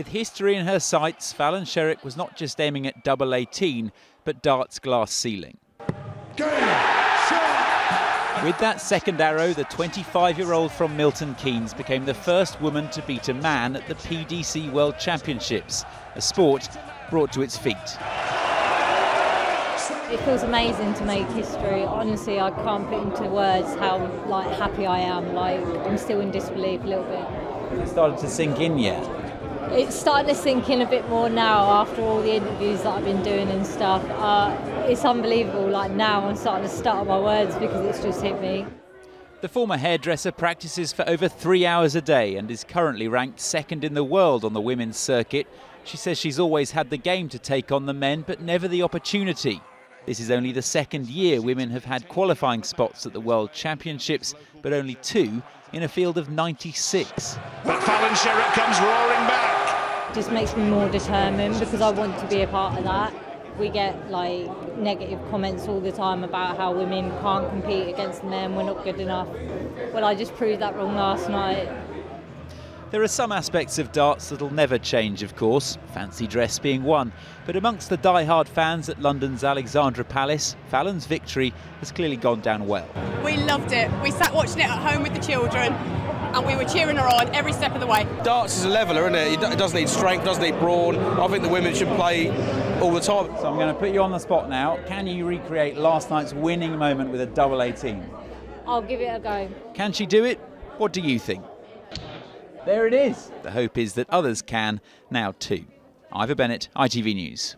With history in her sights, Fallon Sherrock was not just aiming at double 18, but dart's glass ceiling. With that second arrow, the 25 year old from Milton Keynes became the first woman to beat a man at the PDC World Championships, a sport brought to its feet. It feels amazing to make history. Honestly, I can't put into words how like happy I am. Like I'm still in disbelief a little bit. It started to sink in yet? It's starting to sink in a bit more now after all the interviews that I've been doing and stuff. Uh, it's unbelievable. Like now, I'm starting to stutter my words because it's just hit me. The former hairdresser practices for over three hours a day and is currently ranked second in the world on the women's circuit. She says she's always had the game to take on the men, but never the opportunity. This is only the second year women have had qualifying spots at the World Championships, but only two in a field of 96. But Fallon Sherrock comes roaring back. Just makes me more determined because I want to be a part of that. We get like negative comments all the time about how women can't compete against men, we're not good enough. Well, I just proved that wrong last night. There are some aspects of darts that'll never change, of course, fancy dress being one. But amongst the die-hard fans at London's Alexandra Palace, Fallon's victory has clearly gone down well. We loved it. We sat watching it at home with the children and we were cheering her on every step of the way. Darts is a leveller, isn't it? It doesn't need strength, doesn't need brawn. I think the women should play all the time. So I'm going to put you on the spot now. Can you recreate last night's winning moment with a double 18? I'll give it a go. Can she do it? What do you think? There it is. The hope is that others can now too. Ivor Bennett, ITV News.